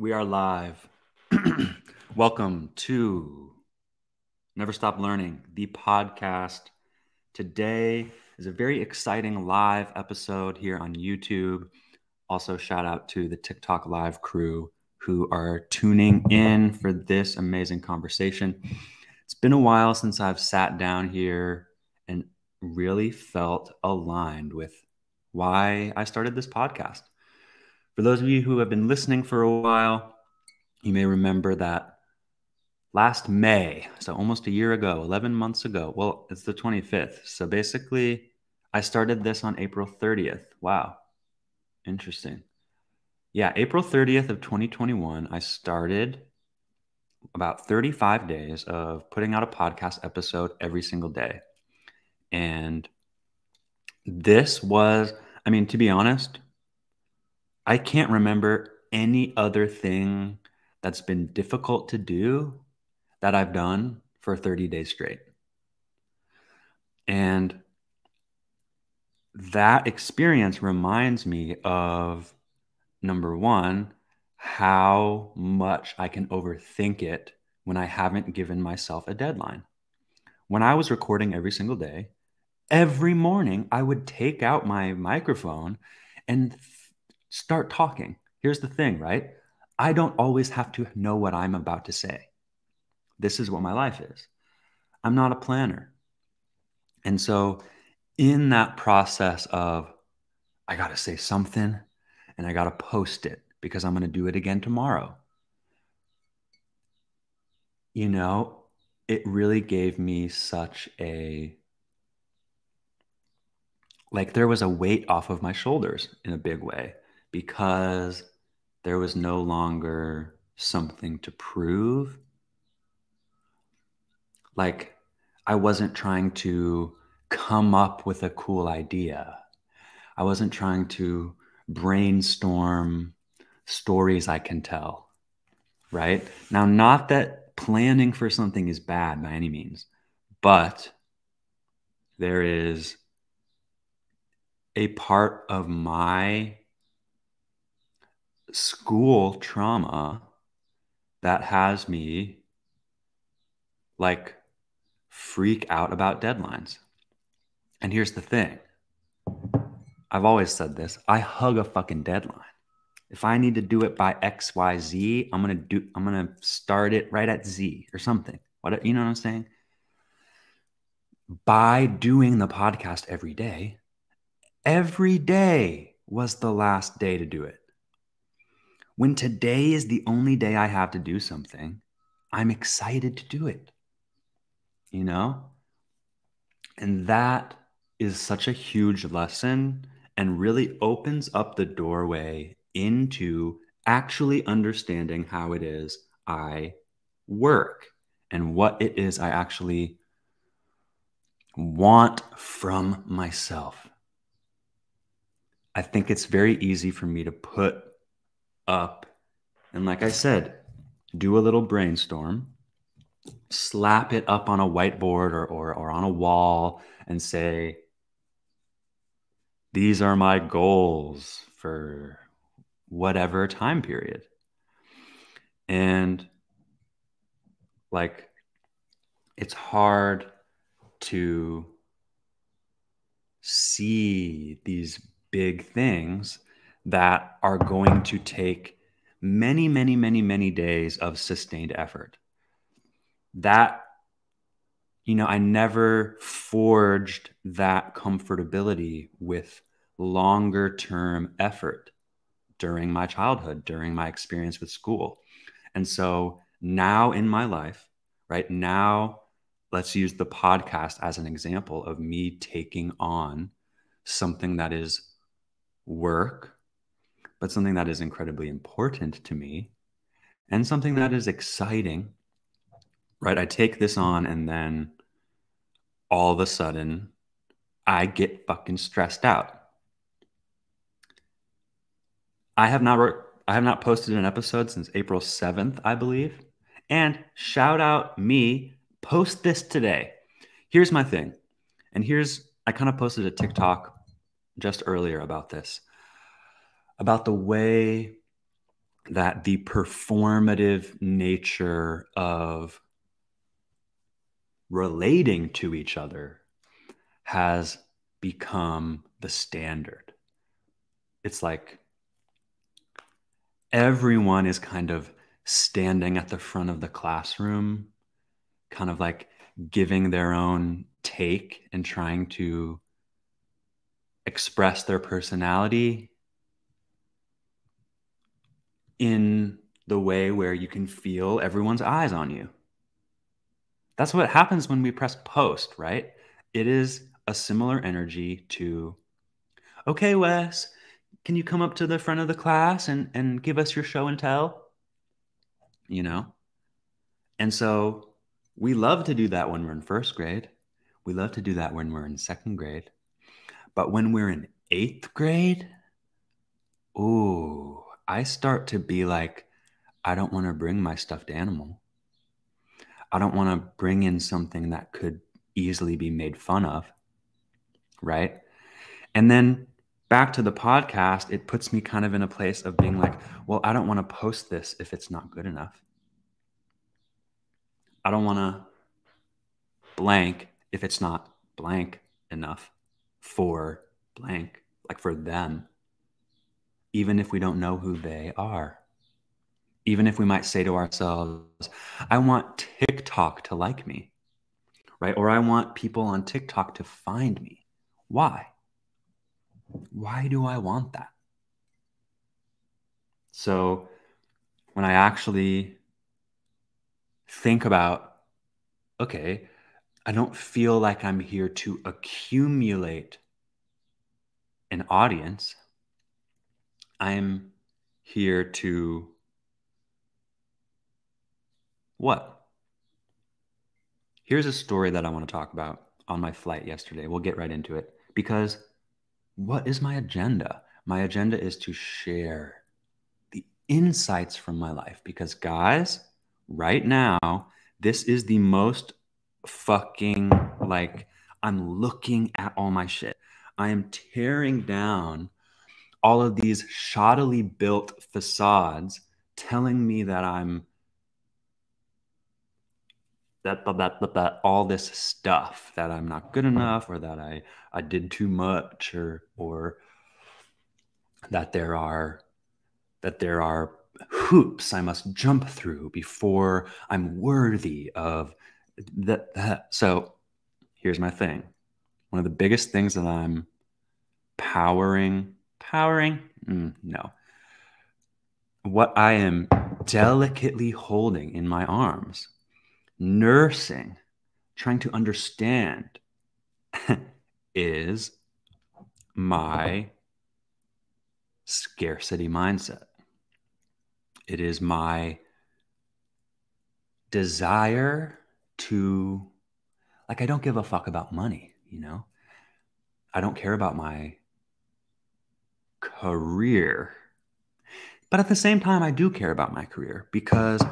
We are live. Welcome to Never Stop Learning, the podcast. Today is a very exciting live episode here on YouTube. Also, shout out to the TikTok live crew who are tuning in for this amazing conversation. It's been a while since I've sat down here and really felt aligned with why I started this podcast. For those of you who have been listening for a while, you may remember that last May, so almost a year ago, 11 months ago, well, it's the 25th. So basically, I started this on April 30th. Wow. Interesting. Yeah, April 30th of 2021, I started about 35 days of putting out a podcast episode every single day. And this was, I mean, to be honest, I can't remember any other thing that's been difficult to do that I've done for 30 days straight. And that experience reminds me of number one, how much I can overthink it when I haven't given myself a deadline. When I was recording every single day, every morning I would take out my microphone and start talking. Here's the thing, right? I don't always have to know what I'm about to say. This is what my life is. I'm not a planner. And so, in that process of, I got to say something and I got to post it because I'm going to do it again tomorrow. You know, it really gave me such a like there was a weight off of my shoulders in a big way because there was no longer something to prove. Like I wasn't trying to come up with a cool idea. I wasn't trying to brainstorm stories I can tell. Right? Now, not that planning for something is bad by any means, but there is a part of my school trauma that has me like freak out about deadlines. And here's the thing I've always said this I hug a fucking deadline. If I need to do it by XYZ, I'm going to do, I'm to start it right at Z or something. What, you know what I'm saying? By doing the podcast every day, every day was the last day to do it. When today is the only day I have to do something, I'm excited to do it. You know? And that is such a huge lesson and really opens up the doorway into actually understanding how it is I work and what it is I actually want from myself. I think it's very easy for me to put up. And like I said, do a little brainstorm, slap it up on a whiteboard or, or, or on a wall and say, these are my goals for whatever time period. And like, it's hard to see these big things that are going to take many, many, many, many days of sustained effort. That, you know, I never forged that comfortability with longer term effort during my childhood, during my experience with school. And so now in my life, right now, let's use the podcast as an example of me taking on something that is work but something that is incredibly important to me and something that is exciting, right? I take this on and then all of a sudden I get fucking stressed out. I have not re- I have not posted an episode since April 7th, I believe. And shout out me, post this today. Here's my thing. And here's I kind of posted a TikTok just earlier about this about the way that the performative nature of relating to each other has become the standard. It's like everyone is kind of standing at the front of the classroom, kind of like giving their own take and trying to express their personality in the way where you can feel everyone's eyes on you. That's what happens when we press post, right? It is a similar energy to, okay, Wes, can you come up to the front of the class and, and give us your show and tell? You know? And so we love to do that when we're in first grade. We love to do that when we're in second grade. But when we're in eighth grade, ooh, I start to be like, I don't want to bring my stuffed animal. I don't want to bring in something that could easily be made fun of. Right. And then back to the podcast, it puts me kind of in a place of being like, well, I don't want to post this if it's not good enough. I don't want to blank if it's not blank enough for blank, like for them, even if we don't know who they are. Even if we might say to ourselves, I want TikTok to like me, right? Or I want people on TikTok to find me. Why? Why do I want that? So when I actually think about, okay, I don't feel like I'm here to accumulate an audience. I'm here to what? Here's a story that I want to talk about on my flight yesterday. We'll get right into it because what is my agenda? My agenda is to share the insights from my life because, guys, right now, this is the most fucking like I'm looking at all my shit. I am tearing down all of these shoddily built facades telling me that I'm that, that, that, that, all this stuff that I'm not good enough or that I, I did too much or, or that there are, that there are hoops I must jump through before I'm worthy of that, that. So here's my thing. One of the biggest things that I'm powering, powering, mm, no. What I am delicately holding in my arms nursing, trying to understand is my scarcity mindset. It is my desire to, like, I don't give a fuck about money, you know? I don't care about my career. But at the same time, I do care about my career because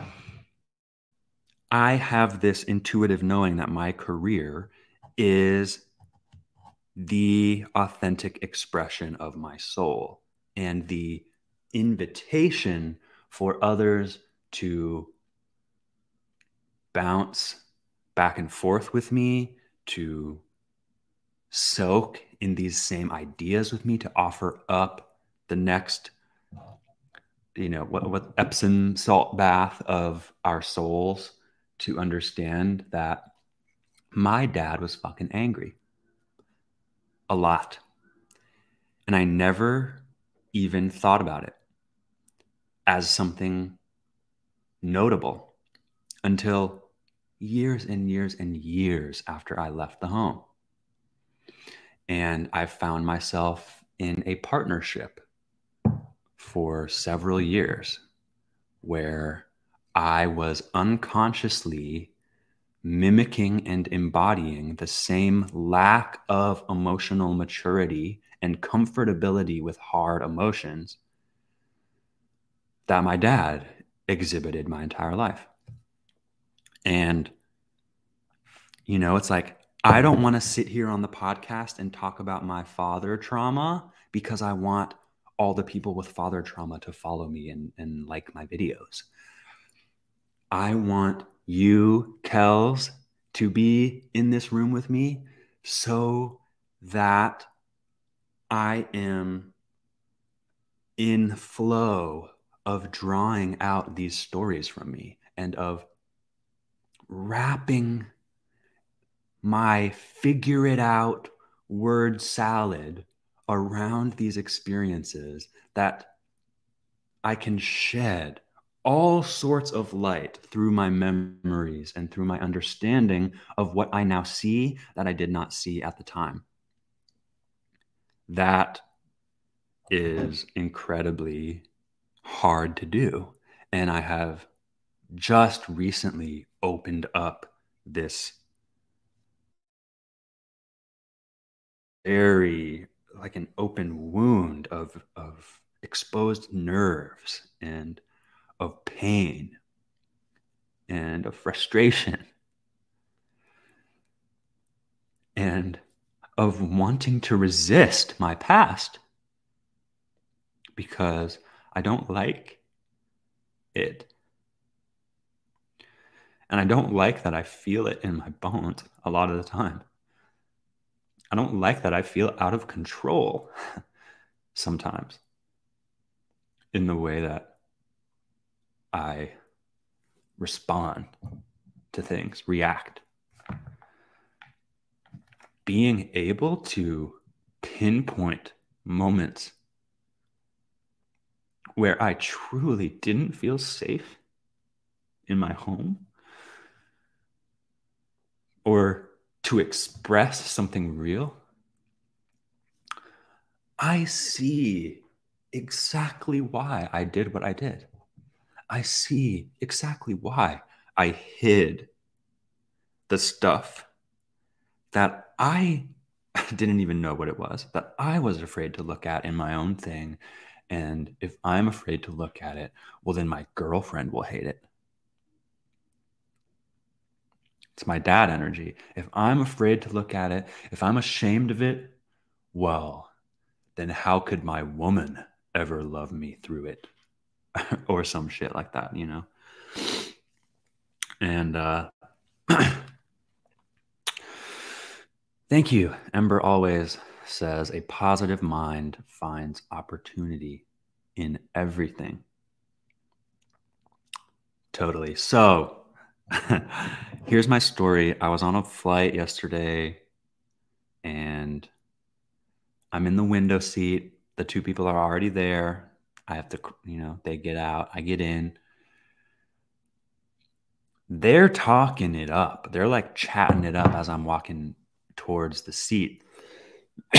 I have this intuitive knowing that my career is the authentic expression of my soul and the invitation for others to bounce back and forth with me, to soak in these same ideas with me, to offer up the next, you know, what, what Epsom salt bath of our souls to understand that my dad was fucking angry a lot. And I never even thought about it as something notable until years and years and years after I left the home. And I found myself in a partnership for several years where I was unconsciously mimicking and embodying the same lack of emotional maturity and comfortability with hard emotions that my dad exhibited my entire life. And, you know, it's like, I don't want to sit here on the podcast and talk about my father trauma because I want all the people with father trauma to follow me and, and like my videos. I want you, Kels, to be in this room with me so that I am in flow of drawing out these stories from me and of wrapping my figure it out word salad around these experiences that I can shed all sorts of light through my memories and through my understanding of what I now see that I did not see at the time. That is incredibly hard to do. And I have just recently opened up this very like an open wound of of exposed nerves and of pain and of frustration and of wanting to resist my past because I don't like it. And I don't like that I feel it in my bones a lot of the time. I don't like that I feel out of control sometimes in the way that I respond to things, react. Being able to pinpoint moments where I truly didn't feel safe in my home or to express something real, I see exactly why I did what I did. I see exactly why I hid the stuff that I didn't even know what it was, that I was afraid to look at in my own thing. And if I'm afraid to look at it, well, then my girlfriend will hate it. It's my dad energy. If I'm afraid to look at it, if I'm ashamed of it, well, then how could my woman ever love me through it? or some shit like that, you know? And uh, thank you. Ember always says a positive mind finds opportunity in everything. Totally. So here's my story. I was on a flight yesterday and I'm in the window seat. The two people are already there. I have to, you know, they get out, I get in. They're talking it up. They're like chatting it up as I'm walking towards the seat.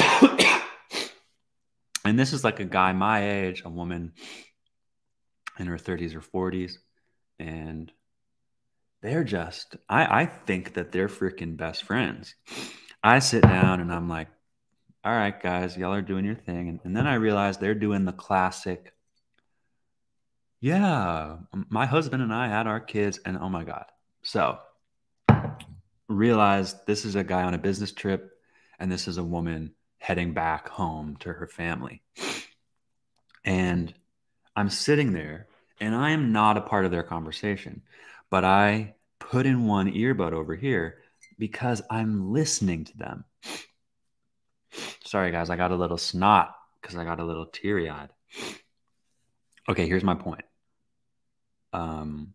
and this is like a guy my age, a woman in her 30s or 40s. And they're just, I, I think that they're freaking best friends. I sit down and I'm like, all right, guys, y'all are doing your thing. And, and then I realize they're doing the classic yeah, my husband and I had our kids, and oh my God. So realized this is a guy on a business trip, and this is a woman heading back home to her family. And I'm sitting there, and I am not a part of their conversation, but I put in one earbud over here because I'm listening to them. Sorry, guys, I got a little snot because I got a little teary eyed. Okay, here's my point um,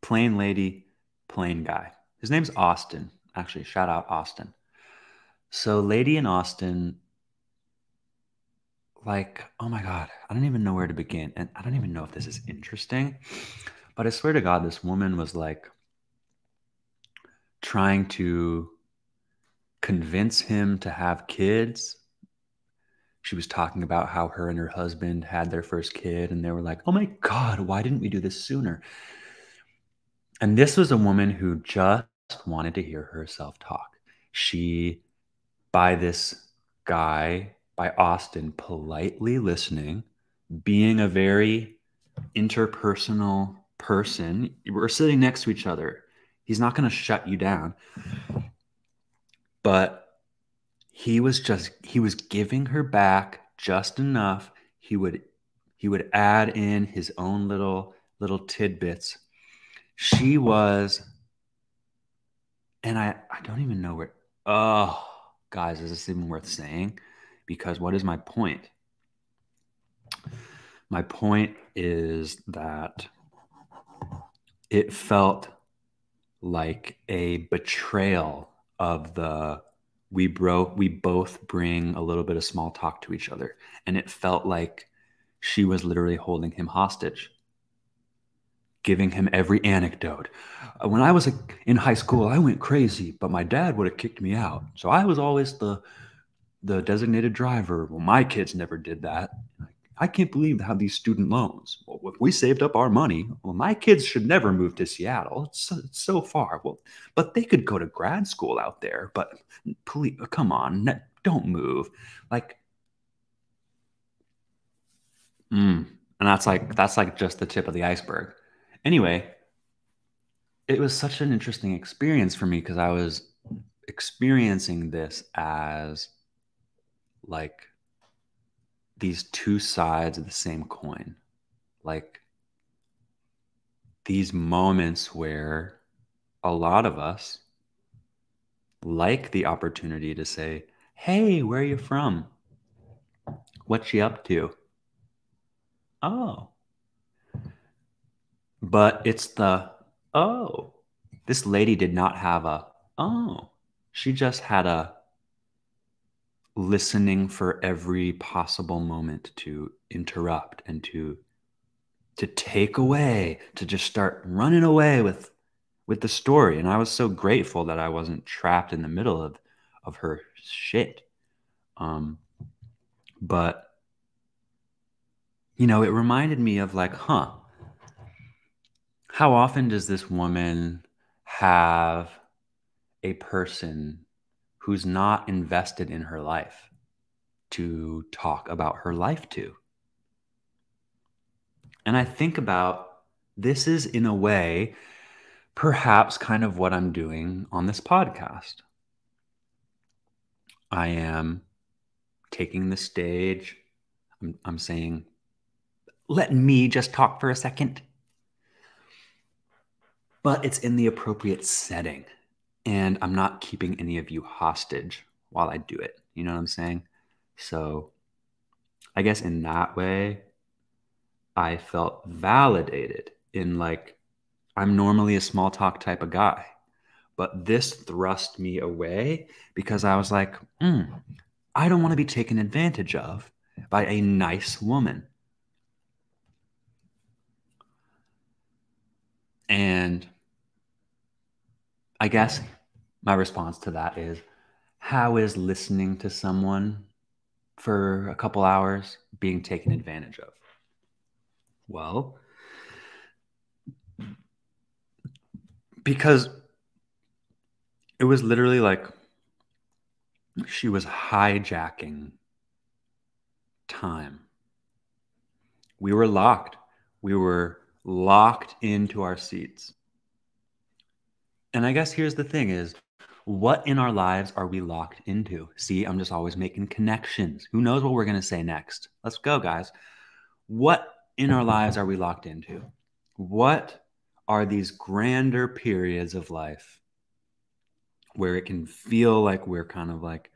plane lady, plane guy. His name's Austin. Actually, shout out Austin. So, lady in Austin, like, oh my God, I don't even know where to begin. And I don't even know if this is interesting, but I swear to God, this woman was like trying to convince him to have kids she was talking about how her and her husband had their first kid and they were like, oh my God, why didn't we do this sooner? And this was a woman who just wanted to hear herself talk. She, by this guy, by Austin, politely listening, being a very interpersonal person, we're sitting next to each other. He's not going to shut you down. But he was just he was giving her back just enough he would he would add in his own little little tidbits. She was and I I don't even know where oh guys, is this even worth saying? Because what is my point? My point is that it felt like a betrayal of the we broke we both bring a little bit of small talk to each other. And it felt like she was literally holding him hostage giving him every anecdote. Uh, when i was in high school i went crazy but my dad would have kicked me out. So i was always the the designated driver. Well my kids never did that I can't believe how these student loans. Well, if we saved up our money, well, my kids should never move to Seattle. It's so, it's so far. Well, but they could go to grad school out there. But please, come on, don't move. Like, mm, and that's like that's like just the tip of the iceberg. Anyway, it was such an interesting experience for me because I was experiencing this as like these two sides of the same coin. Like these moments where a lot of us like the opportunity to say, Hey, where are you from? What's she up to? Oh. But it's the, oh, this lady did not have a, oh, she just had a, listening for every possible moment to interrupt and to to take away to just start running away with with the story. And i was so grateful that i wasn't trapped in the middle of of her shit. Um but you know it reminded me of like huh how often does this woman have a person who's not invested in her life to talk about her life to. And I think about this is, in a way, perhaps kind of what I'm doing on this podcast. I am taking the stage. I'm, I'm saying, let me just talk for a second. But it's in the appropriate setting and I'm not keeping any of you hostage while I do it. You know what I'm saying? So I guess in that way, I felt validated in like, I'm normally a small talk type of guy, but this thrust me away because I was like, mm, I don't want to be taken advantage of by a nice woman. And I guess my response to that is how is listening to someone for a couple hours being taken advantage of? Well, because it was literally like she was hijacking time. We were locked. We were locked into our seats. And I guess here's the thing is what in our lives are we locked into? See, I'm just always making connections. Who knows what we're going to say next? Let's go, guys. What in our lives are we locked into? What are these grander periods of life where it can feel like we're kind of like,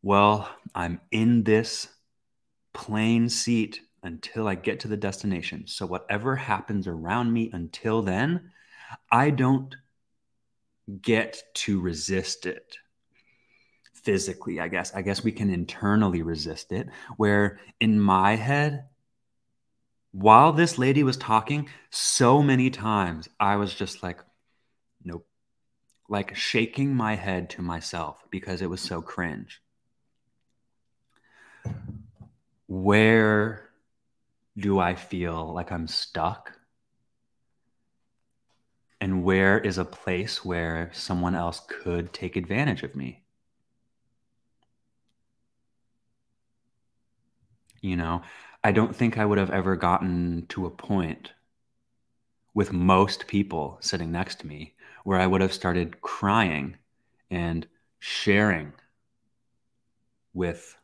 well, I'm in this plane seat until I get to the destination. So whatever happens around me until then, I don't get to resist it physically i guess. I guess we can internally resist it where in my head while this lady was talking so many times i was just like nope like shaking my head to myself because it was so cringe. Where do i feel like i'm stuck and where is a place where someone else could take advantage of me? You know i don't think i would have ever gotten to a point with most people sitting next to me where i would have started crying and sharing with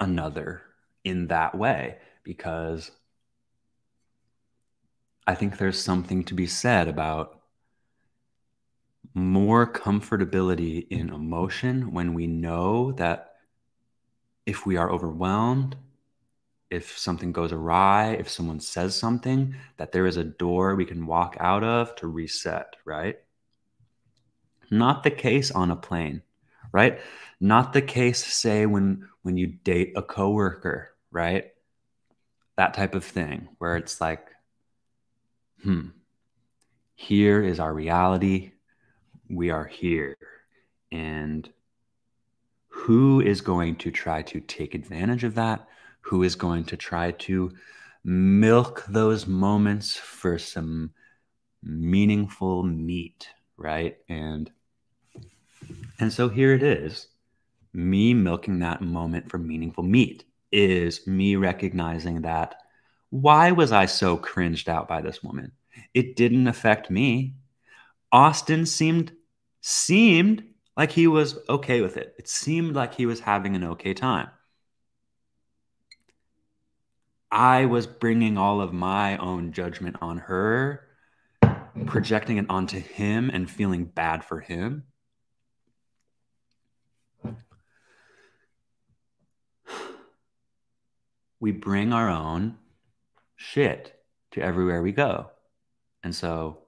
another in that way because I think there's something to be said about more comfortability in emotion when we know that if we are overwhelmed, if something goes awry, if someone says something, that there is a door we can walk out of to reset, right? Not the case on a plane, right? Not the case, say, when when you date a coworker, right? That type of thing where it's like, hmm, here is our reality. We are here. And who is going to try to take advantage of that? Who is going to try to milk those moments for some meaningful meat, right? And and so here it is. Me milking that moment for meaningful meat is me recognizing that why was I so cringed out by this woman? It didn't affect me. Austin seemed seemed like he was okay with it. It seemed like he was having an okay time. I was bringing all of my own judgment on her, projecting it onto him and feeling bad for him. we bring our own shit to everywhere we go. And so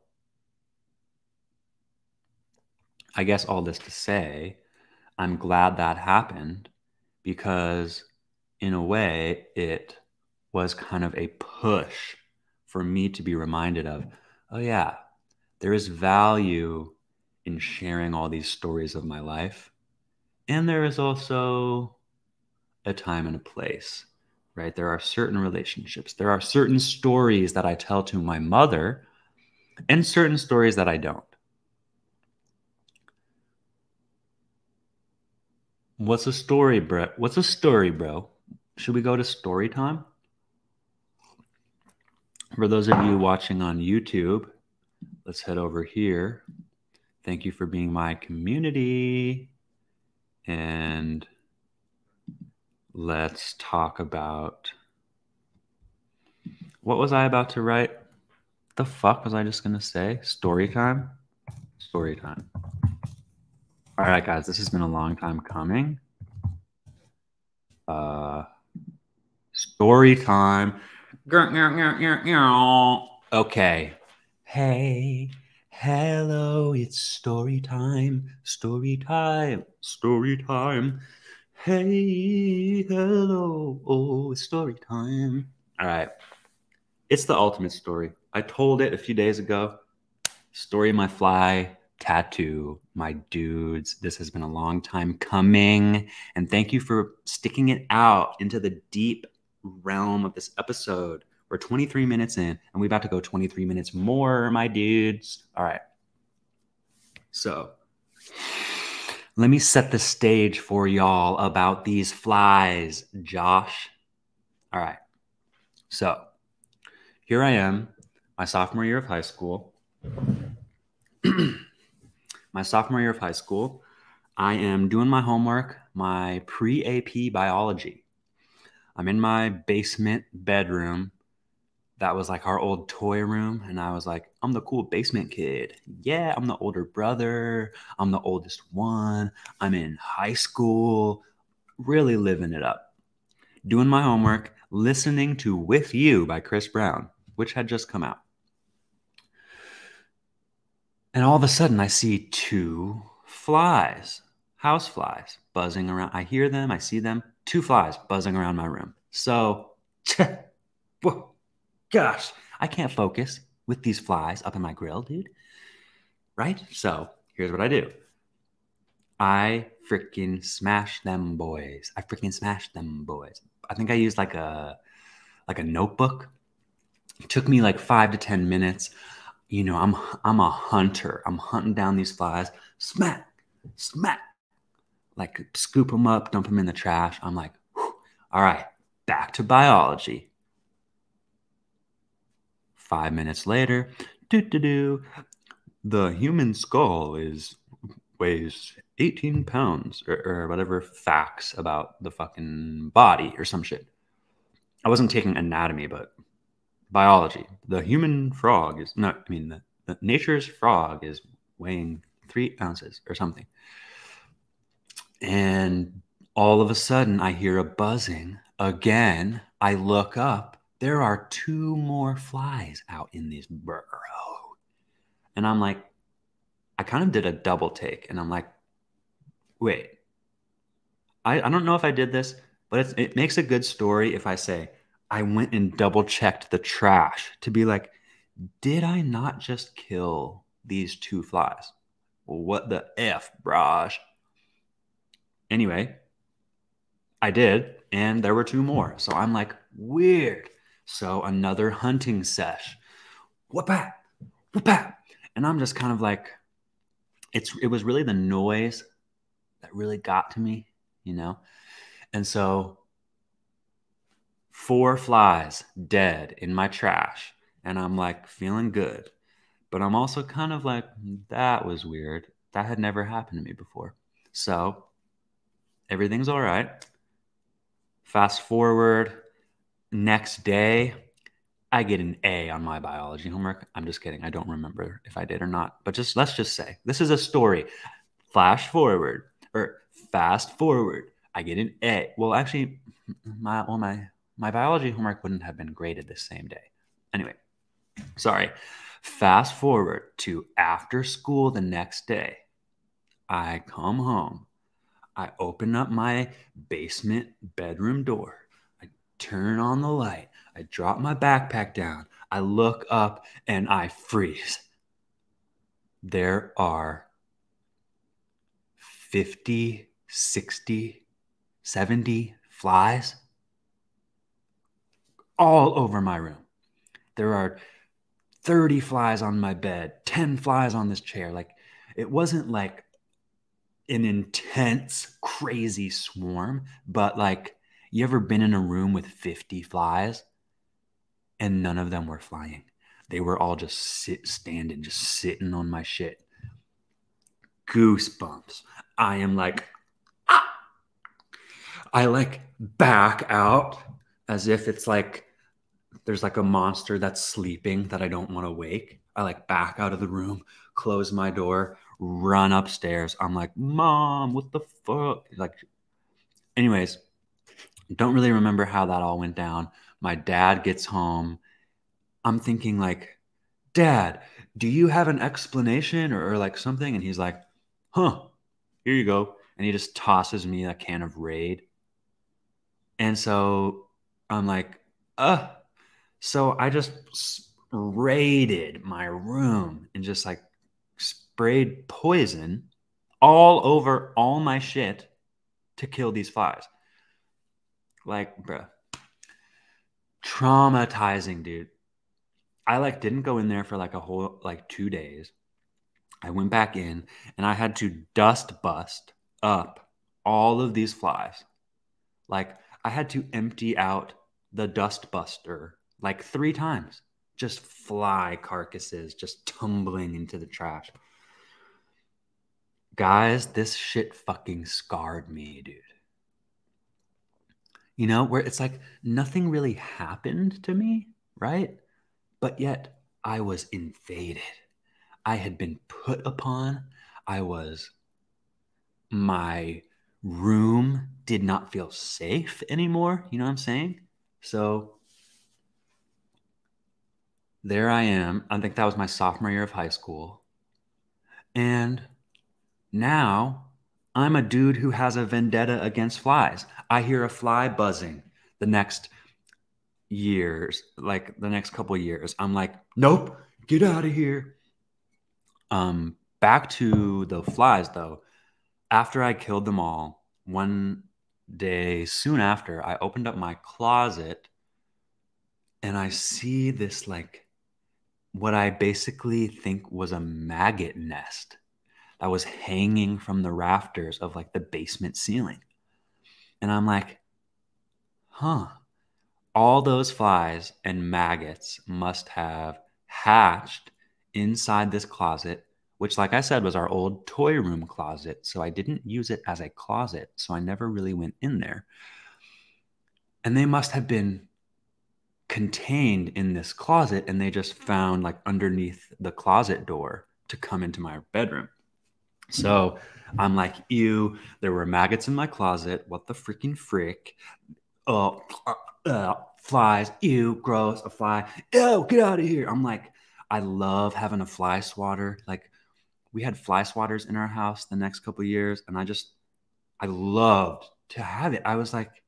I guess all this to say, I'm glad that happened because in a way it was kind of a push for me to be reminded of, oh yeah, there is value in sharing all these stories of my life. And there is also a time and a place right? There are certain relationships, there are certain stories that I tell to my mother, and certain stories that I don't. What's a story, bro? What's a story, bro? Should we go to story time? For those of you watching on YouTube, let's head over here. Thank you for being my community. And let's talk about what was I about to write? The fuck was I just gonna say? Story time? Story time. All right, guys, this has been a long time coming. Uh, story time. Okay. Hey, hello, it's story time. Story time. Story time. Hey, hello. Oh, it's story time. All right. It's the ultimate story. I told it a few days ago. Story of my fly tattoo, my dudes. This has been a long time coming. And thank you for sticking it out into the deep realm of this episode. We're 23 minutes in, and we're about to go 23 minutes more, my dudes. All right. So, let me set the stage for y'all about these flies, Josh. All right. So here I am, my sophomore year of high school. my sophomore year of high school. I am doing my homework, my pre AP biology. I'm in my basement bedroom that was like our old toy room. And I was like, I'm the cool basement kid. Yeah, I'm the older brother. I'm the oldest one. I'm in high school, really living it up. Doing my homework, listening to With You by Chris Brown, which had just come out. And all of a sudden, I see two flies, house flies, buzzing around. I hear them, I see them, two flies buzzing around my room. So, whoa gosh, I can't focus with these flies up in my grill, dude. Right? So here's what I do I freaking smash them boys. I freaking smash them boys. I think I used like a like a notebook. It took me like five to ten minutes. You know, I'm I'm a hunter. I'm hunting down these flies. Smack, smack. Like scoop them up, dump them in the trash. I'm like, all right, back to biology. Five minutes later, doo doo doo, the human skull is weighs 18 pounds or, or whatever facts about the fucking body or some shit. I wasn't taking anatomy, but biology. The human frog is not, I mean, the, the nature's frog is weighing three ounces or something. And all of a sudden, I hear a buzzing again. I look up. There are two more flies out in this burrow. And I'm like, I kind of did a double take. And I'm like, wait, I, I don't know if I did this, but it makes a good story if I say, I went and double checked the trash to be like, did I not just kill these two flies? What the F, braj? Anyway, I did, and there were two more. So I'm like, weird. So another hunting sesh. Whoop whoop whoop And I'm just kind of like, it's it was really the noise that really got to me, you know? And so four flies dead in my trash. And I'm like feeling good. But I'm also kind of like, that was weird. That had never happened to me before. So everything's all right. Fast forward, next day, I get an A on my biology homework. I'm just kidding. I don't remember if I did or not. But just let's just say this is a story. Flash forward or fast forward. I get an A. Well, actually, my well, my my biology homework wouldn't have been graded the same day. Anyway, sorry. Fast forward to after school the next day. I come home. I open up my basement bedroom door. Turn on the light. I drop my backpack down. I look up and I freeze. There are 50, 60, 70 flies all over my room. There are 30 flies on my bed, 10 flies on this chair. Like it wasn't like an intense, crazy swarm, but like you ever been in a room with 50 flies and none of them were flying? They were all just sit standing, just sitting on my shit. Goosebumps. I am like, ah! I like back out as if it's like there's like a monster that's sleeping that I don't want to wake. I like back out of the room, close my door, run upstairs. I'm like, Mom, what the fuck? Like, anyways, don't really remember how that all went down. My dad gets home. I'm thinking, like, Dad, do you have an explanation or, or like something? And he's like, Huh, here you go. And he just tosses me a can of Raid. And so I'm like, uh, so I just raided my room and just like sprayed poison all over all my shit to kill these flies. Like, bruh, traumatizing, dude. I like didn't go in there for like a whole like two days. I went back in and I had to dust bust up all of these flies. Like I had to empty out the dust buster like three times. Just fly carcasses just tumbling into the trash. Guys, this shit fucking scarred me, dude. You know, where it's like nothing really happened to me, right? But yet I was invaded. I had been put upon. I was, my room did not feel safe anymore. You know what I'm saying? So there I am. I think that was my sophomore year of high school. And now I'm a dude who has a vendetta against flies. I hear a fly buzzing the next years, like the next couple years. I'm like, nope, get out of here. Um, back to the flies though. After I killed them all, one day soon after, I opened up my closet and I see this like what I basically think was a maggot nest that was hanging from the rafters of like the basement ceiling. And I'm like, huh, all those flies and maggots must have hatched inside this closet, which, like I said, was our old toy room closet. So I didn't use it as a closet. So I never really went in there. And they must have been contained in this closet and they just found like underneath the closet door to come into my bedroom. So I'm like, ew, there were maggots in my closet. What the freaking frick? Oh, uh, uh, flies, ew, gross, a fly. Ew, get out of here. I'm like, I love having a fly swatter. Like, we had fly swatters in our house the next couple years, and I just, I loved to have it. I was like,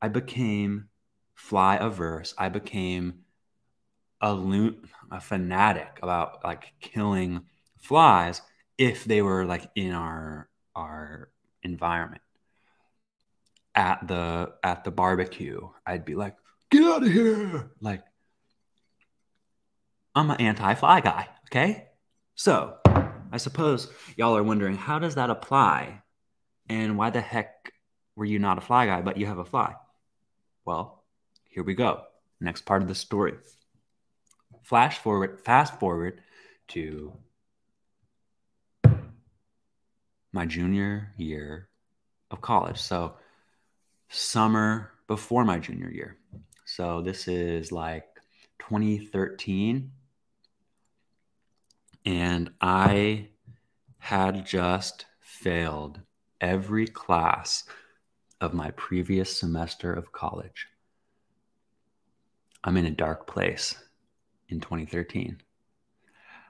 I became fly averse. I became a loon, a fanatic about like killing flies if they were like in our our environment. At the at the barbecue, I'd be like, "Get out of here!" Like, I'm an anti-fly guy. Okay, so I suppose y'all are wondering how does that apply, and why the heck were you not a fly guy but you have a fly? Well, here we go. Next part of the story. Flash forward, fast forward to my junior year of college. So, summer before my junior year. So, this is like 2013. And I had just failed every class of my previous semester of college. I'm in a dark place in 2013.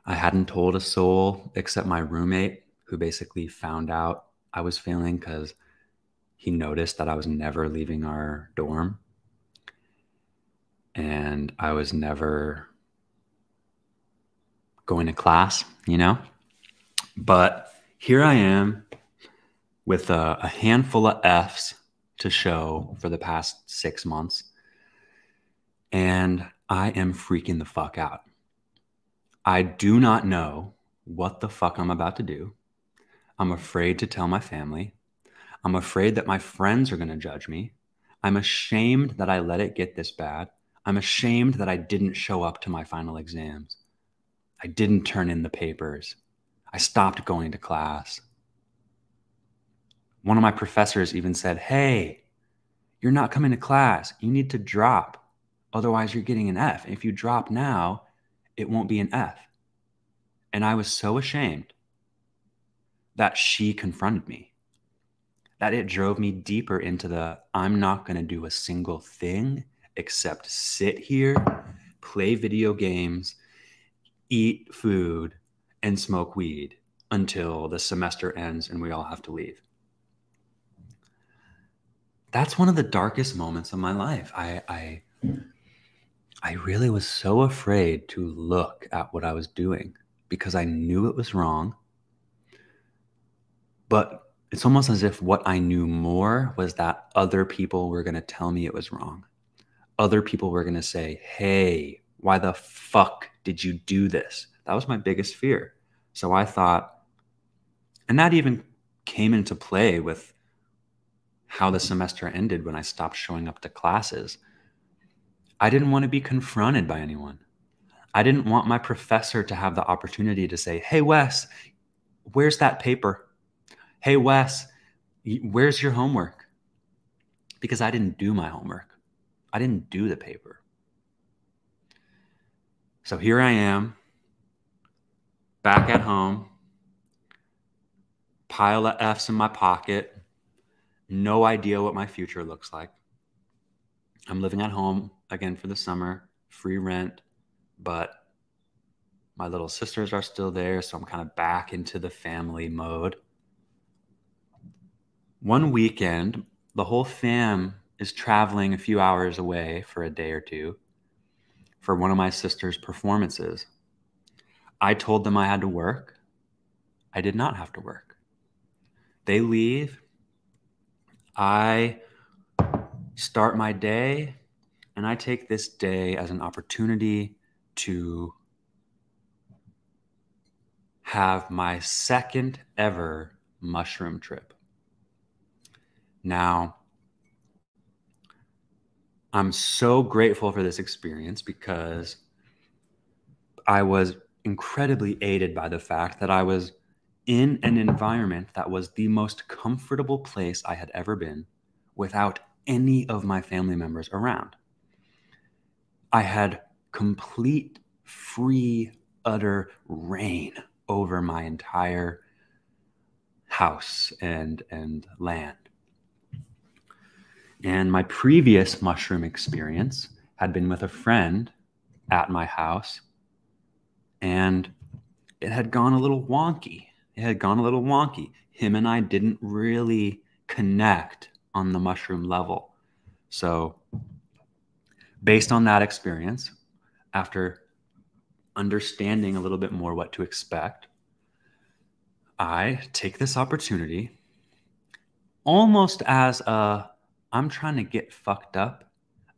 I hadn't told a soul except my roommate, who basically found out I was failing because he noticed that I was never leaving our dorm. And I was never going to class, you know? But here I am with a, a handful of F's to show for the past six months and I am freaking the fuck out. I do not know what the fuck I'm about to do. I'm afraid to tell my family. I'm afraid that my friends are going to judge me. I'm ashamed that I let it get this bad. I'm ashamed that I didn't show up to my final exams. I didn't turn in the papers. I stopped going to class. One of my professors even said, Hey, you're not coming to class. You need to drop. Otherwise, you're getting an F. If you drop now, it won't be an F. And I was so ashamed that she confronted me, that it drove me deeper into the I'm not going to do a single thing except sit here, play video games, eat food, and smoke weed until the semester ends and we all have to leave. That's one of the darkest moments of my life. I, I I really was so afraid to look at what I was doing because I knew it was wrong. But it's almost as if what I knew more was that other people were going to tell me it was wrong. Other people were going to say, Hey, why the fuck did you do this? That was my biggest fear. So I thought, and that even came into play with how the semester ended when I stopped showing up to classes I didn't want to be confronted by anyone. I didn't want my professor to have the opportunity to say, Hey, Wes, where's that paper? Hey, Wes, where's your homework? Because I didn't do my homework, I didn't do the paper. So here I am, back at home, pile of F's in my pocket, no idea what my future looks like. I'm living at home again for the summer, free rent, but my little sisters are still there, so I'm kind of back into the family mode. One weekend, the whole fam is traveling a few hours away for a day or two for one of my sister's performances. I told them I had to work. I did not have to work. They leave. I start my day and I take this day as an opportunity to have my second ever mushroom trip. Now, I'm so grateful for this experience because I was incredibly aided by the fact that I was in an environment that was the most comfortable place I had ever been without any of my family members around. I had complete, free, utter reign over my entire house and, and land. And my previous mushroom experience had been with a friend at my house, and it had gone a little wonky. It had gone a little wonky. Him and I didn't really connect on the mushroom level. So, based on that experience, after understanding a little bit more what to expect, I take this opportunity almost as a I'm trying to get fucked up.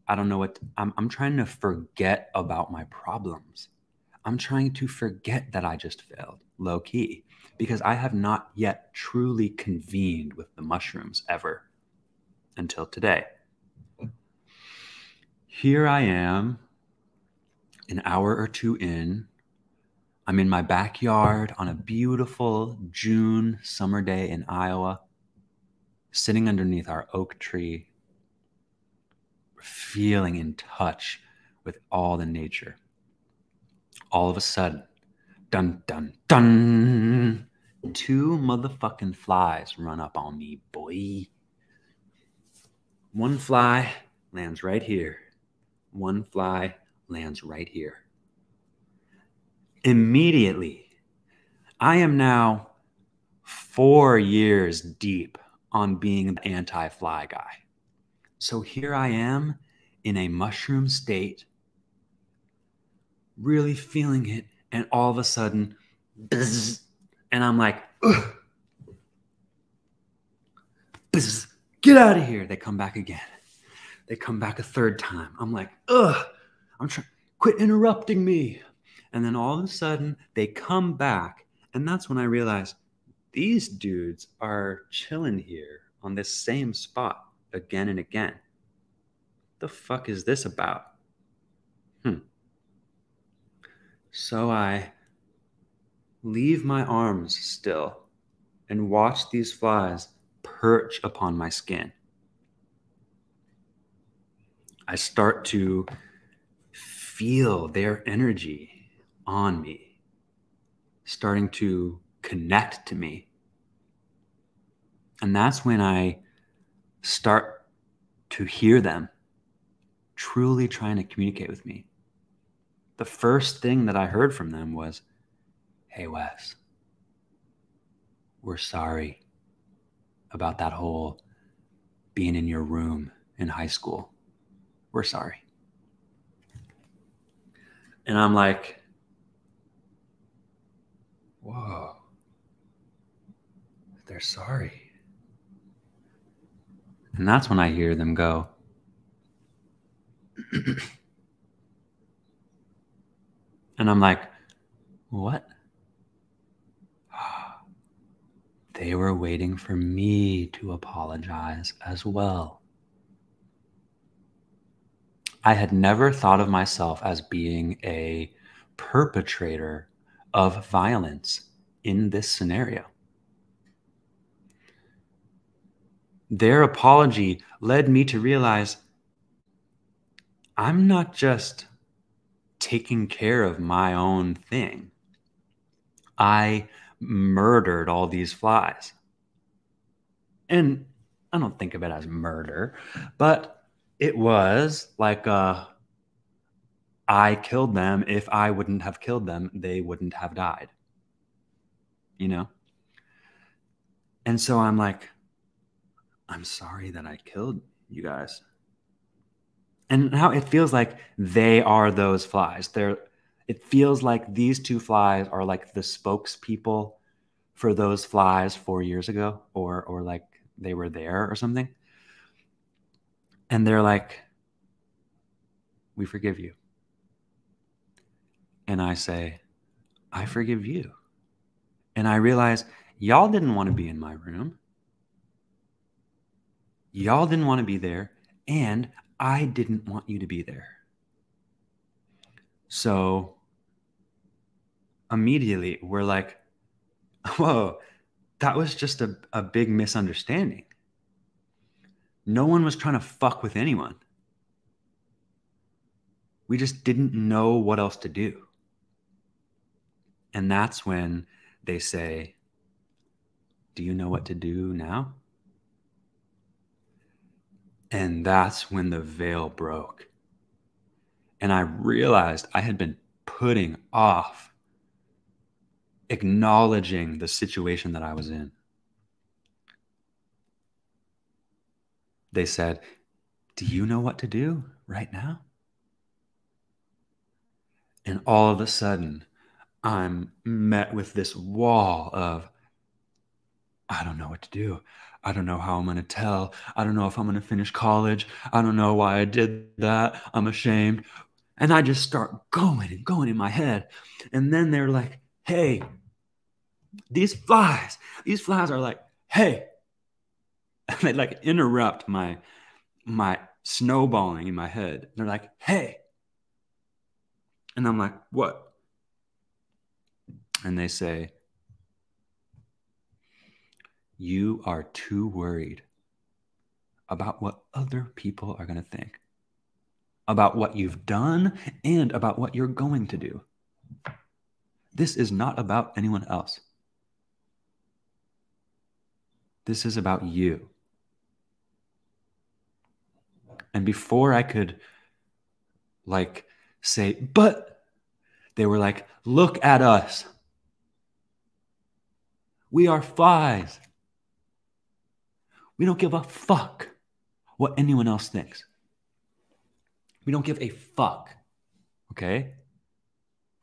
I don't know what I'm, I'm trying to forget about my problems. I'm trying to forget that I just failed low key because I have not yet truly convened with the mushrooms ever until today. Here I am, an hour or two in. I'm in my backyard on a beautiful June summer day in Iowa sitting underneath our oak tree, feeling in touch with all the nature. All of a sudden, dun dun dun, two motherfucking flies run up on me, boy. One fly lands right here. One fly lands right here. Immediately, I am now four years deep on being the anti fly guy. So here I am in a mushroom state, really feeling it, and all of a sudden, bzz, and I'm like, bzz, get out of here. They come back again. They come back a third time. I'm like, ugh, I'm trying, quit interrupting me. And then all of a sudden, they come back. And that's when I realized these dudes are chilling here on this same spot again and again. The fuck is this about? Hmm. So I leave my arms still and watch these flies perch upon my skin. I start to feel their energy on me, starting to connect to me. And that's when I start to hear them truly trying to communicate with me. The first thing that I heard from them was, Hey, Wes, we're sorry about that whole being in your room in high school. We're sorry. And I'm like, whoa, they're sorry. And that's when I hear them go, and I'm like, what? They were waiting for me to apologize as well. I had never thought of myself as being a perpetrator of violence in this scenario. Their apology led me to realize I'm not just taking care of my own thing. I murdered all these flies. And I don't think of it as murder, but it was like uh, I killed them. If I wouldn't have killed them, they wouldn't have died. You know? And so I'm like, I'm sorry that I killed you guys. And now it feels like they are those flies. They're it feels like these two flies are like the spokespeople for those flies four years ago, or or like they were there or something. And they're like, We forgive you. And I say, I forgive you. And I realize y'all didn't want to be in my room. Y'all didn't want to be there, and I didn't want you to be there. So immediately we're like, whoa, that was just a, a big misunderstanding. No one was trying to fuck with anyone. We just didn't know what else to do. And that's when they say, Do you know what to do now? And that's when the veil broke. And I realized I had been putting off acknowledging the situation that I was in. They said, Do you know what to do right now? And all of a sudden, I'm met with this wall of, I don't know what to do. I don't know how I'm going to tell. I don't know if I'm going to finish college. I don't know why I did that. I'm ashamed. And I just start going and going in my head. And then they're like, hey, these flies, these flies are like, hey. And they like interrupt my my snowballing in my head. They're like, hey. And I'm like, what? And they say, you are too worried about what other people are going to think, about what you've done, and about what you're going to do. This is not about anyone else. This is about you. And before I could, like, say, but they were like, look at us. We are flies. We don't give a fuck what anyone else thinks. We don't give a fuck. Okay?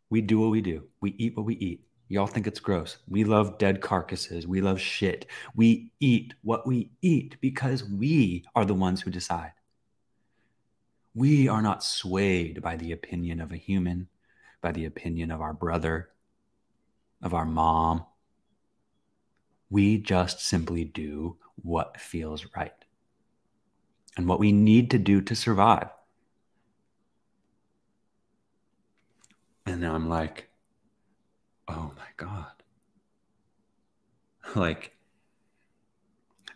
We do what we do. We eat what we eat. Y'all think it's gross. We love dead carcasses. We love shit. We eat what we eat because we are the ones who decide. We are not swayed by the opinion of a human, by the opinion of our brother, of our mom. We just simply do what feels right and what we need to do to survive. And I'm like, oh my God. Like,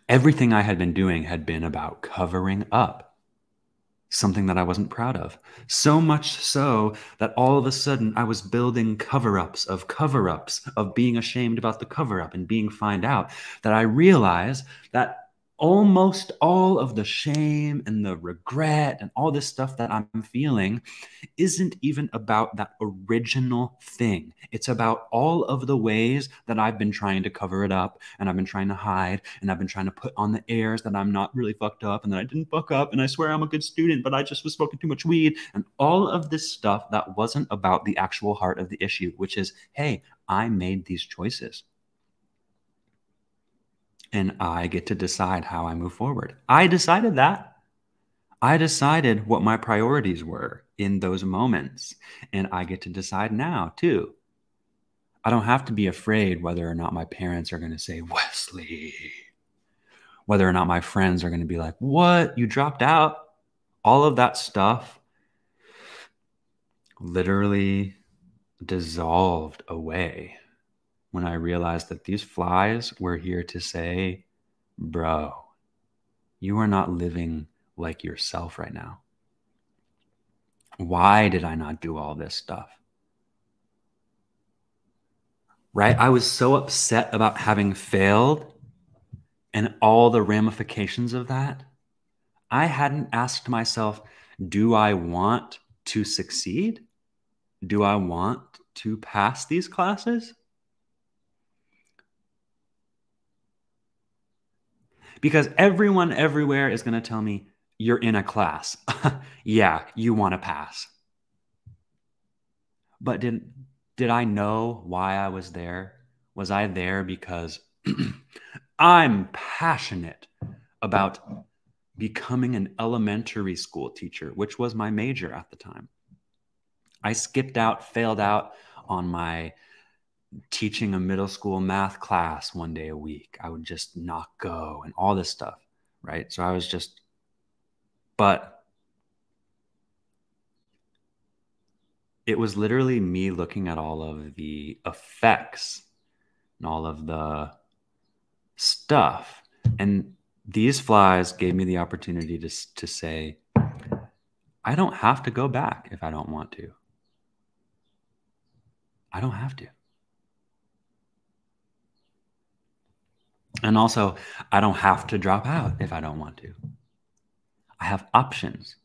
everything I had been doing had been about covering up something that I wasn't proud of. So much so that all of a sudden I was building cover ups of cover ups of being ashamed about the cover up and being find out that I realized that almost all of the shame and the regret and all this stuff that I'm feeling isn't even about that original thing. It's about all of the ways that I've been trying to cover it up and I've been trying to hide and I've been trying to put on the airs that I'm not really fucked up and that I didn't fuck up and I swear I'm a good student, but I just was smoking too much weed and all of this stuff that wasn't about the actual heart of the issue, which is, hey, I made these choices and I get to decide how I move forward. I decided that. I decided what my priorities were in those moments, and I get to decide now too. I don't have to be afraid whether or not my parents are going to say, Wesley, whether or not my friends are going to be like, What? You dropped out? All of that stuff literally dissolved away when I realized that these flies were here to say, bro, you are not living like yourself right now. Why did I not do all this stuff? Right? I was so upset about having failed and all the ramifications of that. I hadn't asked myself, do I want to succeed? Do I want to pass these classes? Because everyone everywhere is going to tell me you're in a class. yeah, you want to pass. But did did I know why I was there? Was I there because I'm passionate about becoming an elementary school teacher, which was my major at the time. I skipped out, failed out on my teaching a middle school math class one day a week. I would just not go and all this stuff, right? So I was just, but it was literally me looking at all of the effects and all of the stuff. And these flies gave me the opportunity to, to say, I don't have to go back if I don't want to. I don't have to. And also, I don't have to drop out if I don't want to. I have options.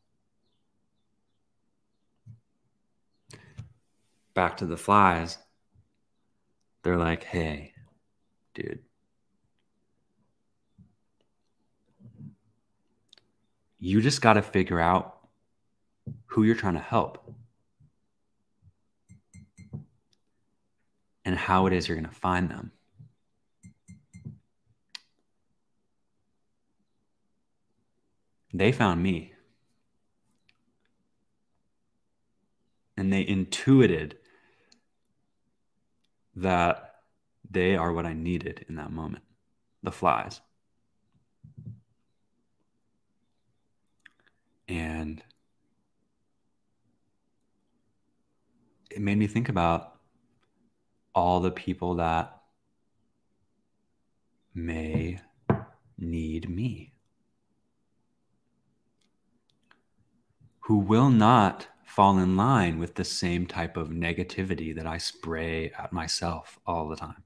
Back to the flies. They're like, hey, dude. You just got to figure out who you're trying to help and how it is you're going to find them. They found me. And they intuited that they are what I needed in that moment the flies. And it made me think about all the people that may need me. Who will not fall in line with the same type of negativity that I spray at myself all the time.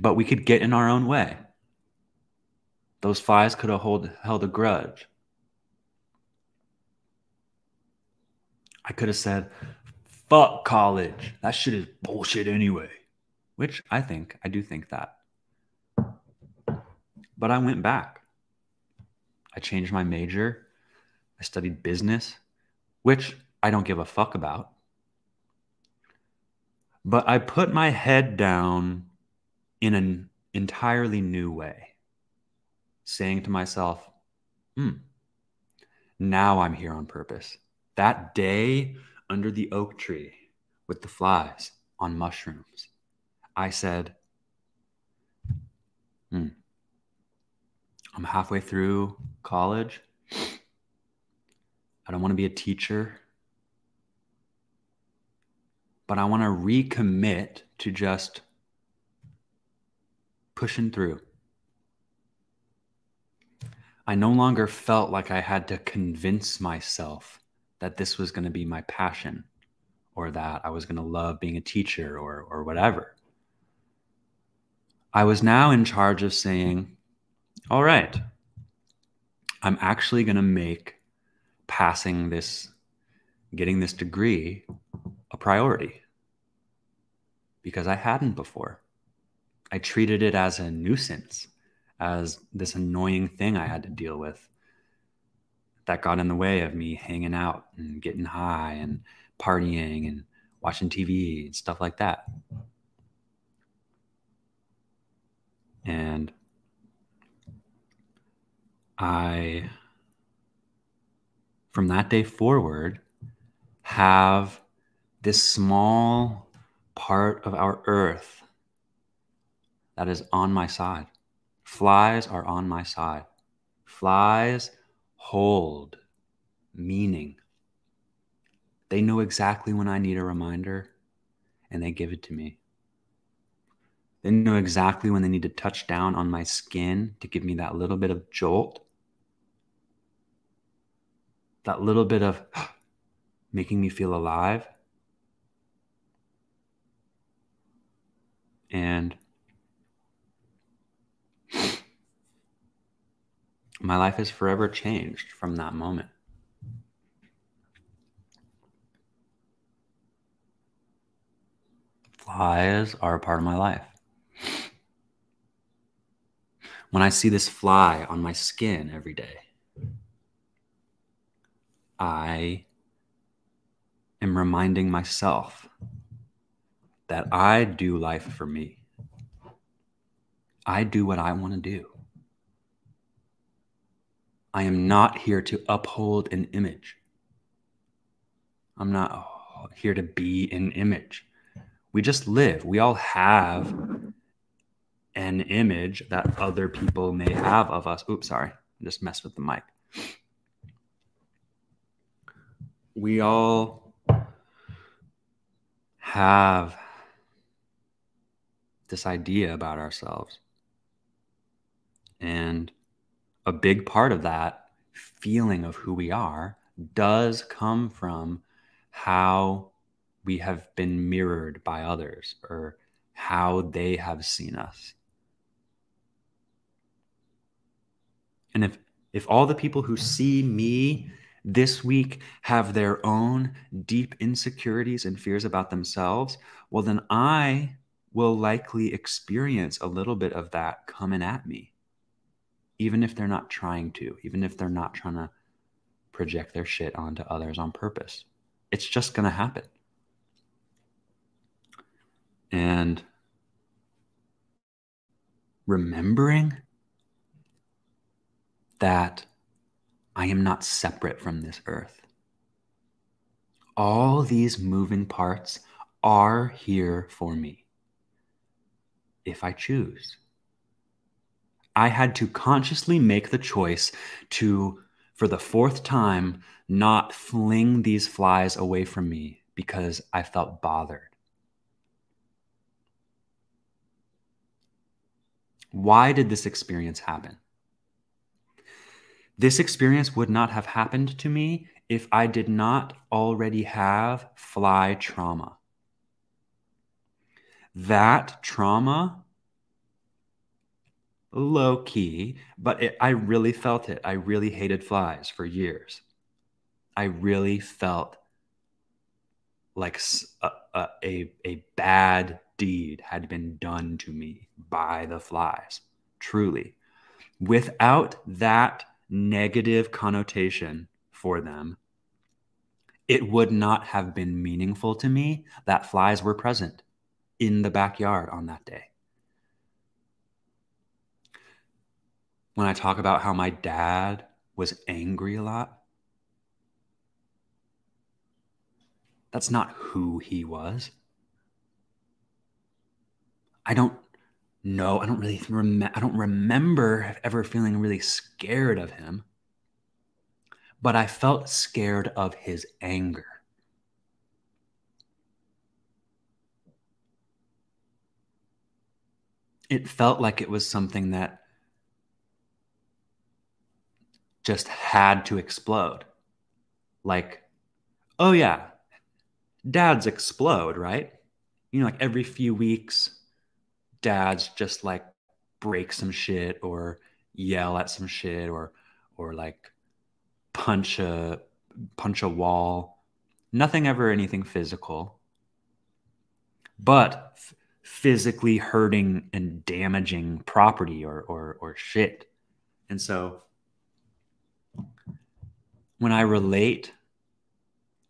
But we could get in our own way. Those flies could have hold, held a grudge. I could have said, fuck college. That shit is bullshit anyway. Which I think, I do think that. But I went back. I changed my major. I studied business, which I don't give a fuck about. But I put my head down in an entirely new way, saying to myself, hmm, now I'm here on purpose. That day under the oak tree with the flies on mushrooms. I said, hmm, I'm halfway through college. I don't want to be a teacher, but I want to recommit to just pushing through. I no longer felt like I had to convince myself that this was going to be my passion or that I was going to love being a teacher or, or whatever. I was now in charge of saying, all right, I'm actually going to make passing this, getting this degree a priority because I hadn't before. I treated it as a nuisance, as this annoying thing I had to deal with that got in the way of me hanging out and getting high and partying and watching TV and stuff like that. And I, from that day forward, have this small part of our earth that is on my side. Flies are on my side. Flies hold meaning. They know exactly when I need a reminder and they give it to me. They know exactly when they need to touch down on my skin to give me that little bit of jolt, that little bit of making me feel alive. And my life has forever changed from that moment. Flies are a part of my life. When I see this fly on my skin every day, I am reminding myself that I do life for me. I do what I want to do. I am not here to uphold an image. I'm not oh, here to be an image. We just live. We all have an image that other people may have of us. Oops, sorry. I just messed with the mic. We all have this idea about ourselves. And a big part of that feeling of who we are does come from how we have been mirrored by others or how they have seen us. And if if all the people who see me this week have their own deep insecurities and fears about themselves, well then I will likely experience a little bit of that coming at me. Even if they're not trying to, even if they're not trying to project their shit onto others on purpose. It's just going to happen. And remembering that I am not separate from this earth. All these moving parts are here for me if I choose. I had to consciously make the choice to, for the fourth time, not fling these flies away from me because I felt bothered. Why did this experience happen? This experience would not have happened to me if I did not already have fly trauma. That trauma, low key, but it, I really felt it. I really hated flies for years. I really felt like a, a, a bad deed had been done to me by the flies, truly. Without that negative connotation for them, it would not have been meaningful to me that flies were present in the backyard on that day. When I talk about how my dad was angry a lot, that's not who he was. I don't know. I don't really remember. I don't remember ever feeling really scared of him, but I felt scared of his anger. It felt like it was something that just had to explode. Like, oh yeah, dads explode, right? You know, like every few weeks, dads just like break some shit or yell at some shit or or like punch a punch a wall nothing ever anything physical but f- physically hurting and damaging property or or or shit and so when i relate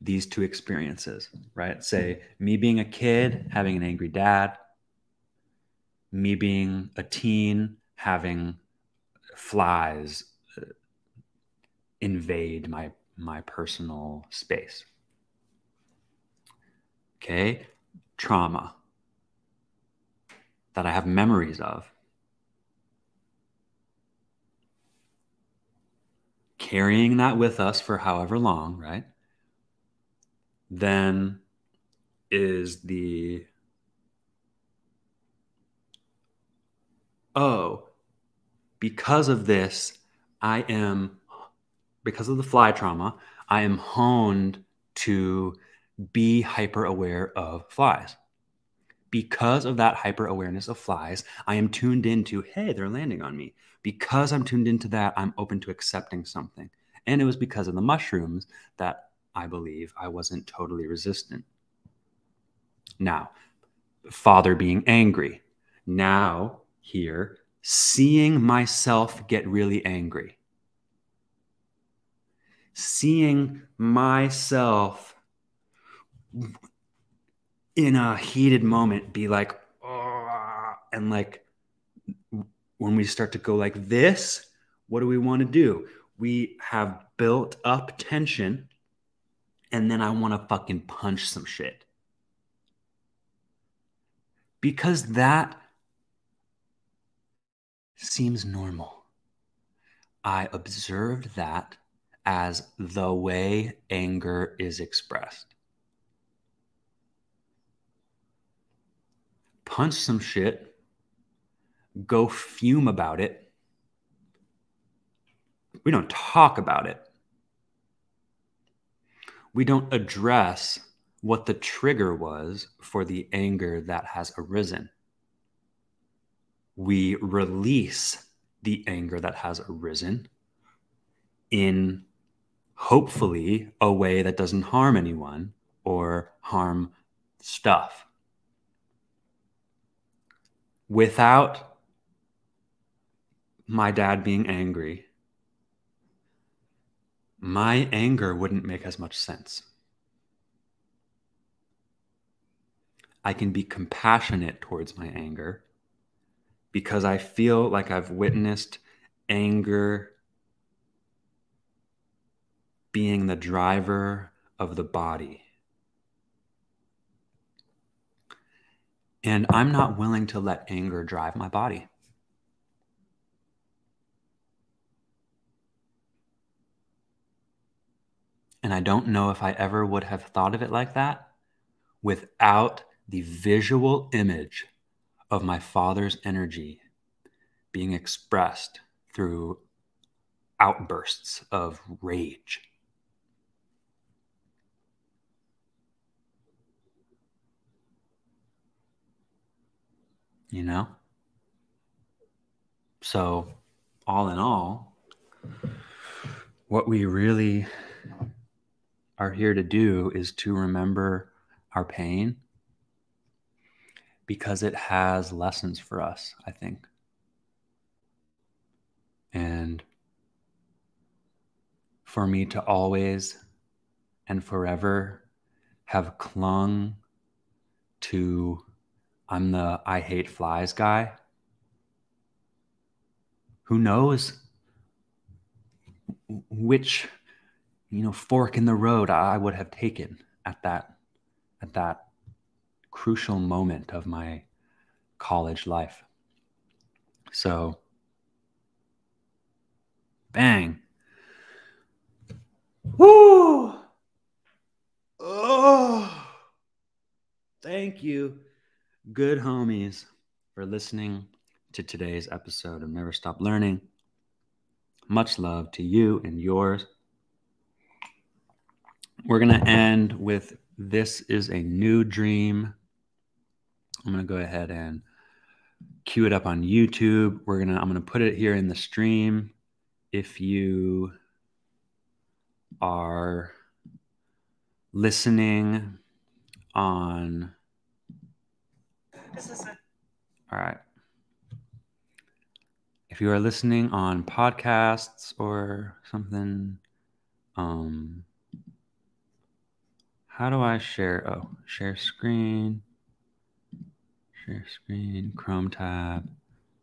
these two experiences right? Say me being a kid having an angry dad me being a teen having flies uh, invade my my personal space. Okay? Trauma that i have memories of carrying that with us for however long right then is the oh, because of this, I am, because of the fly trauma, I am honed to be hyper aware of flies. Because of that hyper awareness of flies, I am tuned into, hey, they're landing on me. Because I'm tuned into that, I'm open to accepting something. And it was because of the mushrooms that I believe I wasn't totally resistant. Now, father being angry. Now, here seeing myself get really angry. Seeing myself in a heated moment be like, and like when we start to go like this, what do we want to do? We have built up tension, and then I want to fucking punch some shit. Because that seems normal. I observed that as the way anger is expressed. Punch some shit, go fume about it. We don't talk about it. We don't address what the trigger was for the anger that has arisen. We release the anger that has arisen in hopefully a way that doesn't harm anyone or harm stuff. Without my dad being angry, my anger wouldn't make as much sense. I can be compassionate towards my anger because I feel like I've witnessed anger being the driver of the body. And I'm not willing to let anger drive my body. And I don't know if I ever would have thought of it like that without the visual image of my father's energy being expressed through outbursts of rage. You know? So, all in all, what we really are here to do is to remember our pain because it has lessons for us, I think. And for me to always and forever have clung to I'm the I hate flies guy. Who knows which you know fork in the road I would have taken at that at that crucial moment of my college life. So, bang. Woo! Oh, thank you, good homies, for listening to today's episode of Never Stop Learning. Much love to you and yours. We're going to end with This is a New Dream I'm going to go ahead and cue it up on YouTube. We're going to, I'm going to put it here in the stream. If you are listening on, all right. If you are listening on podcasts or something, um, how do I share? Oh, share screen. Share screen, Chrome tab,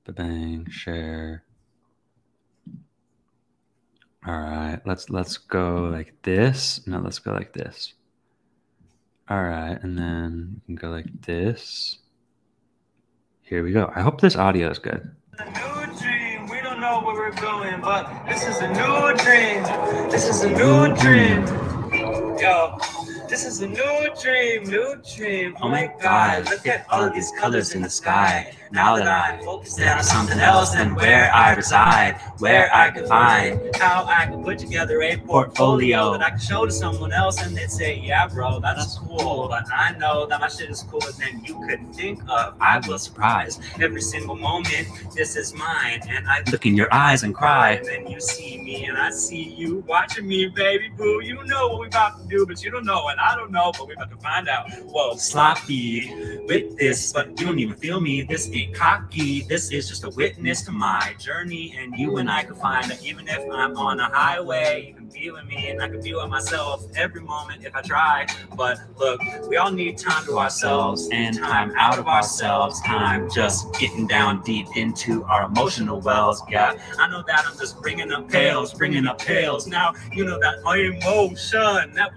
bang, share. All right, let's let's go like this. No, let's go like this. All right, and then we can go like this. Here we go. I hope this audio is good. A new dream. We don't know where we're going, but this is a new dream. This is a new dream. Yo, this is a new dream, new dream. Oh my god, look at all of these colors in the sky. Now that I'm focused on something else than where I reside, where I can find how I can put together a portfolio that I can show to someone else and they'd say, Yeah, bro, that's cool. But I know that my shit is cooler than you could think of. I will surprise every single moment. This is mine. And I look in your eyes and cry. And then you see me and I see you watching me, baby boo. You know what we about to do, but you don't know, and I don't know, but we're about to find out. Whoa, sloppy with this, but you don't even feel me. This ain't cocky. This is just a witness to my journey, and you and I can find that even if I'm on a highway, you can be with me, and I can be with myself every moment if I try. But look, we all need time to ourselves and time out of ourselves, time just getting down deep into our emotional wells. Yeah, I know that I'm just bringing up pails, bringing up pails. Now you know that my emotion that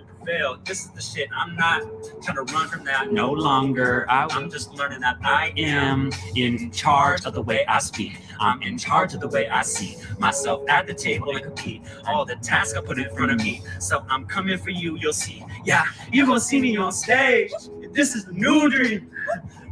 This is the shit. I'm not trying to run from that no longer. I, I'm just learning that I am in charge of the way I speak. I'm in charge of the way I see myself at the table and compete. All the tasks I put in front of me. So I'm coming for you. You'll see. Yeah, you're gonna see me on stage. This is a new dream.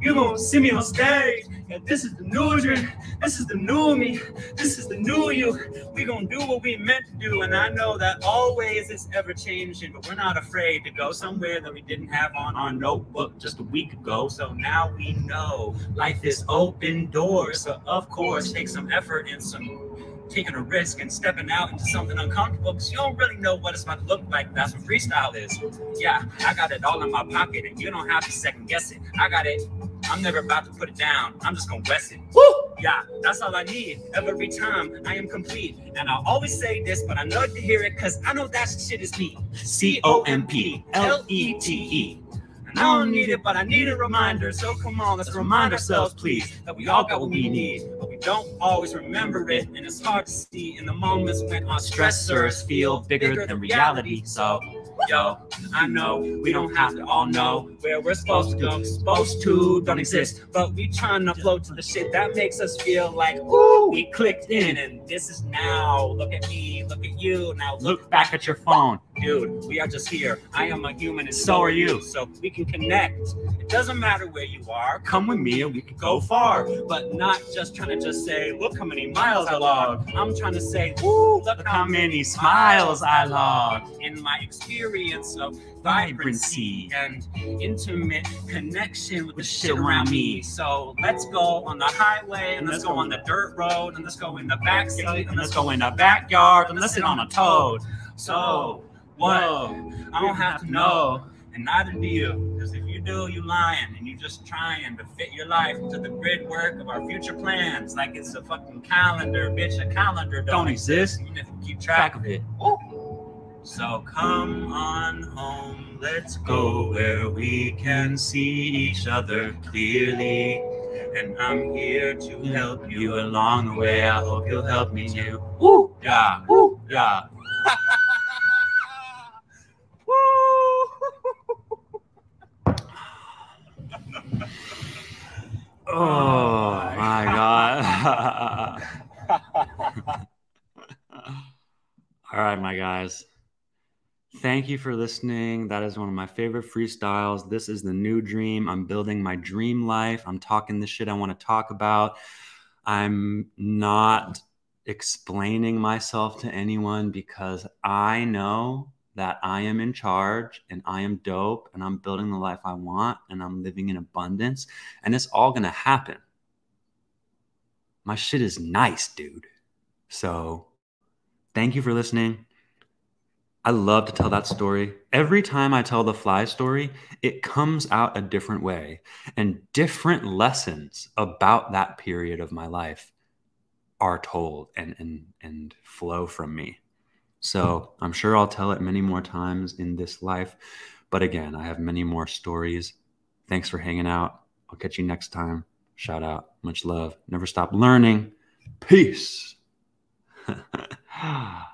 You gon' see me on stage. And this is the new dream. This is the new me. This is the new you. We gonna do what we meant to do. And I know that always it's ever changing, but we're not afraid to go somewhere that we didn't have on our notebook just a week ago. So now we know life is open doors. So of course, take some effort and some taking a risk and stepping out into something uncomfortable because you don't really know what it's about to look like. That's what freestyle is. Yeah, I got it all in my pocket and you don't have to second guess it. I got it. I'm never about to put it down. I'm just gonna rest it. Woo! Yeah, that's all I need. Every time I am complete. And I always say this, but I know to hear it because I know that shit is me. C O M P L E T E. And I don't need it, but I need a reminder. So come on, let's remind ourselves, please, that we all got what we need, but we don't always remember it. And it's hard to see in the moments when our stressors feel bigger than reality. So, yo, I know we don't have to all know where we're supposed to go. Supposed to don't exist, but we trying to float to the shit that makes us feel like, ooh, we clicked in, and this is now. Look at me, look at you. Now look back at your phone, dude. We are just here. I am a human, and so are you. So we can connect. It doesn't matter where you are. Come with me, and we can go far. But not just trying to just say, look how many miles I logged. I'm trying to say, ooh, look how many smiles I logged in my experience of vibrancy and intimate connection with the shit around me. So let's go on the highway and let's go on the dirt road and let's go in the back seat and let's go in the backyard and let's sit on a toad. So what? I don't have to know, and neither do you. Because if you do, you lying and you just trying to fit your life into the grid work of our future plans like it's a fucking calendar, bitch. A calendar don't, exist, even if you keep track of it. Ooh. So come on home, let's go where we can see each other clearly. And I'm here to help you along the way. I hope you'll help me too. Woo! Yeah, woo! Yeah. Oh my god. All right, my guys. Thank you for listening. That is one of my favorite freestyles. This is the new dream. I'm building my dream life. I'm talking the shit I want to talk about. I'm not explaining myself to anyone because I know that I am in charge and I am dope and I'm building the life I want and I'm living in abundance and it's all going to happen. My shit is nice, dude. So, thank you for listening. I love to tell that story. Every time I tell the fly story, it comes out a different way and different lessons about that period of my life are told and and and flow from me. So I'm sure I'll tell it many more times in this life. But again, I have many more stories. Thanks for hanging out. I'll catch you next time. Shout out. Much love. Never stop learning. Peace.